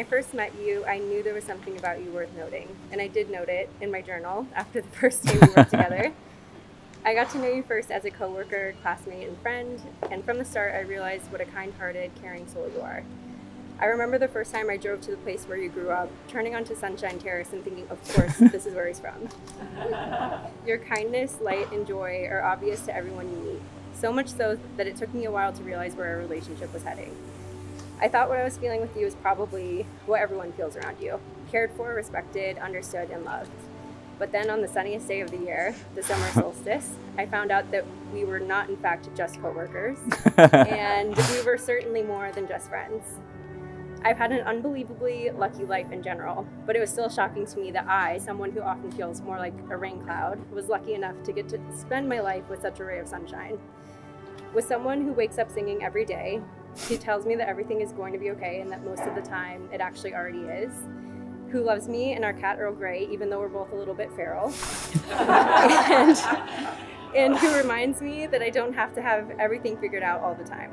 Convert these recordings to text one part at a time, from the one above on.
I first met you, I knew there was something about you worth noting, and I did note it in my journal after the first day we worked together. I got to know you first as a coworker, classmate, and friend, and from the start, I realized what a kind-hearted, caring soul you are. I remember the first time I drove to the place where you grew up, turning onto Sunshine Terrace and thinking, of course, this is where he's from. Your kindness, light, and joy are obvious to everyone you meet, so much so that it took me a while to realize where our relationship was heading. I thought what I was feeling with you was probably what everyone feels around you cared for, respected, understood, and loved. But then on the sunniest day of the year, the summer solstice, I found out that we were not, in fact, just coworkers, and we were certainly more than just friends. I've had an unbelievably lucky life in general, but it was still shocking to me that I, someone who often feels more like a rain cloud, was lucky enough to get to spend my life with such a ray of sunshine. With someone who wakes up singing every day, who tells me that everything is going to be okay and that most of the time it actually already is, who loves me and our cat Earl Grey, even though we're both a little bit feral, and, and who reminds me that I don't have to have everything figured out all the time.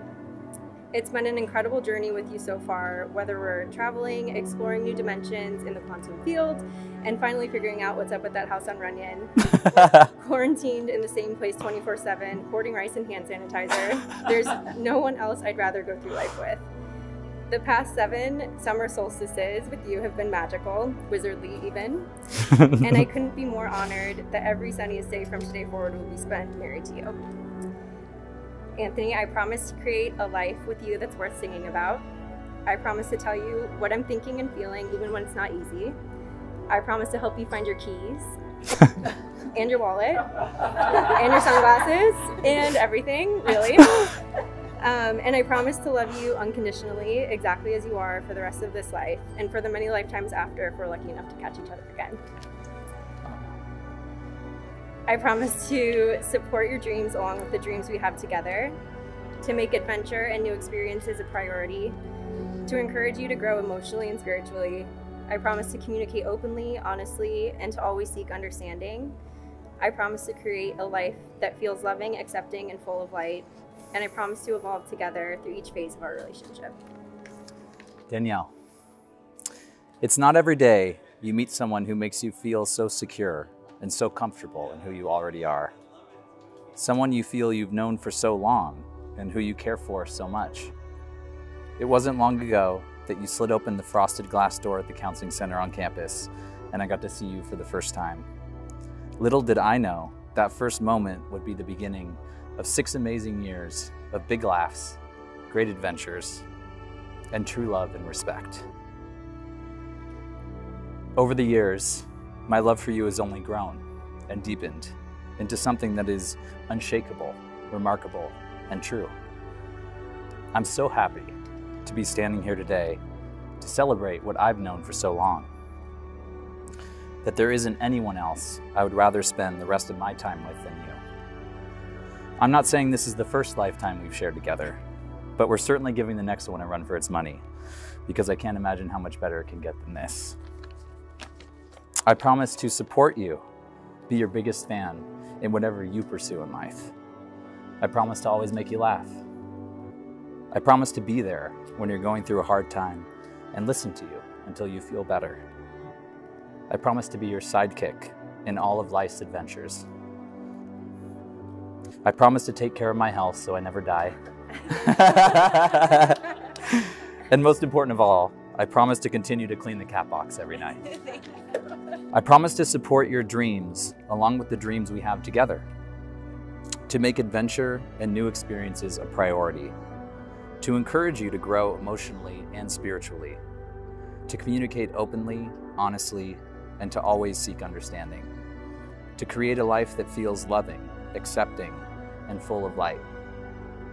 It's been an incredible journey with you so far, whether we're traveling, exploring new dimensions in the quantum field, and finally figuring out what's up with that house on Runyon, quarantined in the same place 24 7, hoarding rice and hand sanitizer. There's no one else I'd rather go through life with. The past seven summer solstices with you have been magical, wizardly even, and I couldn't be more honored that every sunniest day from today forward will be spent married to you. Anthony, I promise to create a life with you that's worth singing about. I promise to tell you what I'm thinking and feeling, even when it's not easy. I promise to help you find your keys and your wallet and your sunglasses and everything, really. Um, and I promise to love you unconditionally, exactly as you are for the rest of this life and for the many lifetimes after if we're lucky enough to catch each other again. I promise to support your dreams along with the dreams we have together, to make adventure and new experiences a priority, to encourage you to grow emotionally and spiritually. I promise to communicate openly, honestly, and to always seek understanding. I promise to create a life that feels loving, accepting, and full of light. And I promise to evolve together through each phase of our relationship. Danielle, it's not every day you meet someone who makes you feel so secure and so comfortable in who you already are. Someone you feel you've known for so long and who you care for so much. It wasn't long ago that you slid open the frosted glass door at the counseling center on campus and I got to see you for the first time. Little did I know that first moment would be the beginning of six amazing years of big laughs, great adventures, and true love and respect. Over the years, my love for you has only grown and deepened into something that is unshakable, remarkable, and true. I'm so happy to be standing here today to celebrate what I've known for so long. That there isn't anyone else I would rather spend the rest of my time with than you. I'm not saying this is the first lifetime we've shared together, but we're certainly giving the next one a run for its money because I can't imagine how much better it can get than this. I promise to support you, be your biggest fan in whatever you pursue in life. I promise to always make you laugh. I promise to be there when you're going through a hard time and listen to you until you feel better. I promise to be your sidekick in all of life's adventures. I promise to take care of my health so I never die. and most important of all, I promise to continue to clean the cat box every night. I promise to support your dreams along with the dreams we have together. To make adventure and new experiences a priority. To encourage you to grow emotionally and spiritually. To communicate openly, honestly, and to always seek understanding. To create a life that feels loving, accepting, and full of light.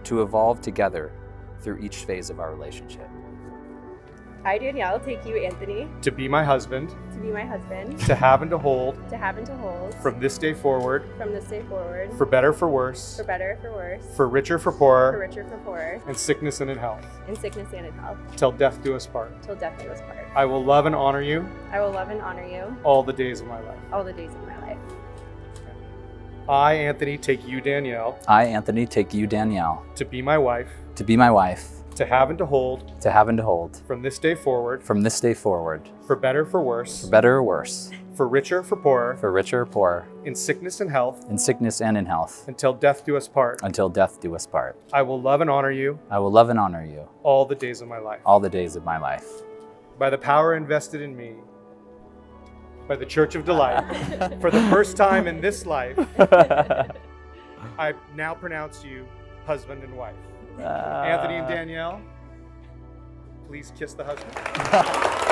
To evolve together through each phase of our relationship. I, Danielle, take you, Anthony, to be my husband, to be my husband, to have and to hold, to have and to hold, from this day forward, from this day forward, for better, for worse, for better, for worse, for richer, for poorer, for poorer, richer, for poorer, in sickness and in health, in sickness and in health, till death do us part. till death do us part. I will love and honor you I will love and honor you all the days of my life. all the days of my life. I, Anthony, take you, Danielle, I, Anthony, take you, Danielle, to be my wife, to be my wife, to have and to hold to have and to hold from this day forward, from this day forward, for better, for worse, for better or worse, for richer, for poorer, for richer or poorer, in sickness and health, in sickness and in health, until death do us part. until death do us part. I will love and honor you I will love and honor you all the days of my life. all the days of my life. By the power invested in me by the Church of Delight, for the first time in this life, I now pronounce you husband and wife. Uh, Anthony and Danielle, please kiss the husband.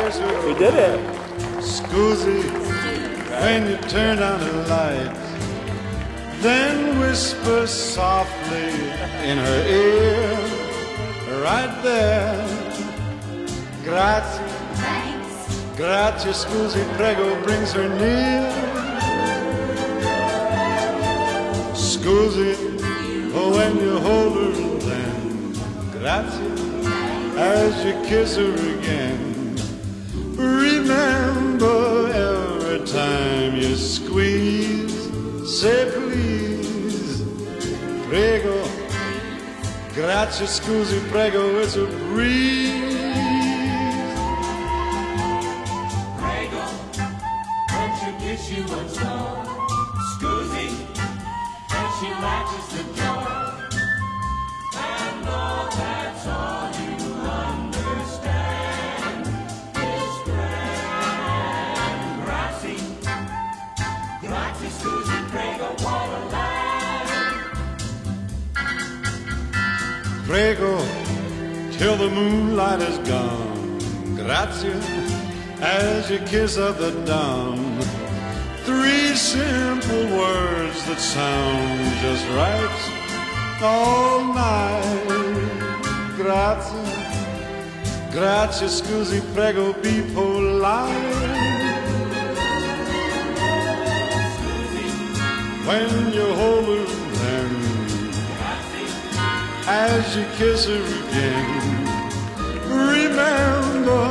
We did it. Scusi, when you turn on the light, then whisper softly in her ear, right there. Grazie, grazie, scusi, prego, brings her near. Scusi, oh, when you hold her, then grazie, as you kiss her again. Remember every time you squeeze, say please, prego, grazie, scusi, prego, it's a breeze. Prego, won't you kiss you? Prego, till the moonlight is gone. Grazie, as you kiss of the dawn. Three simple words that sound just right all night. Grazie, grazie, scusi, prego, be polite. When you hold her hand as you kiss her again. Remember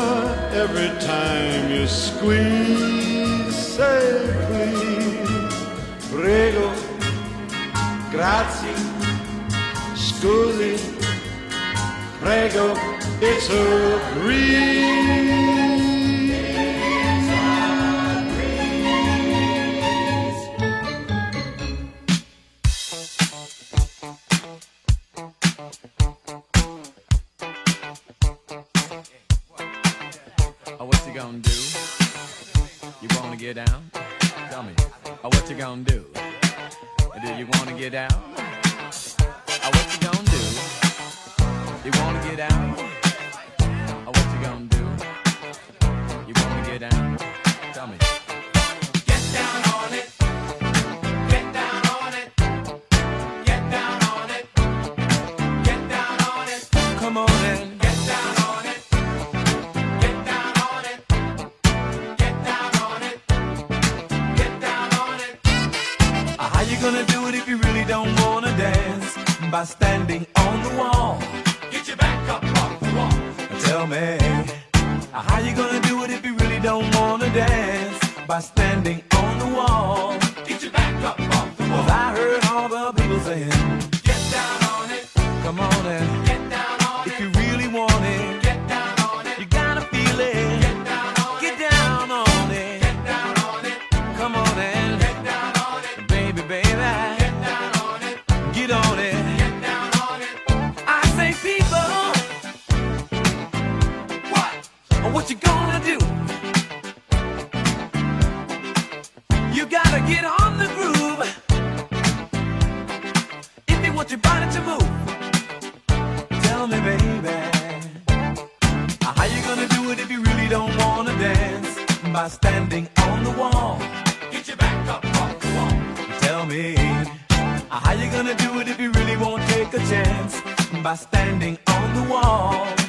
every time you squeeze, say please, prego, grazie, scusi, prego, it's a breeze. Do? Do you wanna get down? Oh, uh, what you gonna do? You wanna get down? Oh, uh, what you gonna do? You wanna get down? By standing on the wall. Get your back up off the wall. Tell me, how you gonna do it if you really don't wanna dance? By standing on the wall. Get your back up off the Cause. I heard all the people saying, get on the groove if you want your body to move. Tell me, baby, how you gonna do it if you really don't wanna dance? By standing on the wall. Get your back up off the wall. Tell me, how you gonna do it if you really won't take a chance? By standing on the wall.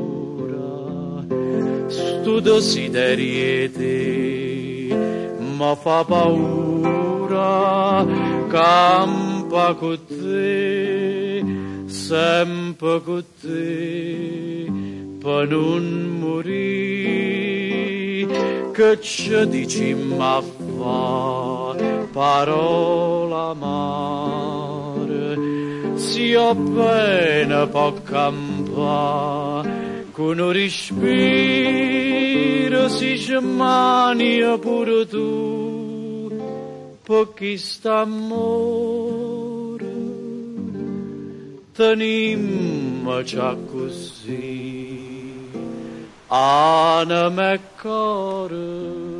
stu desideriete, ma fa paura, campa con te, sempre con te, per non morire, che ci dici ma fa? Parola amare, si appena può campare, con un respiro si smania pure tu, per chi sta amore, tenim-me già così, anima e cuore.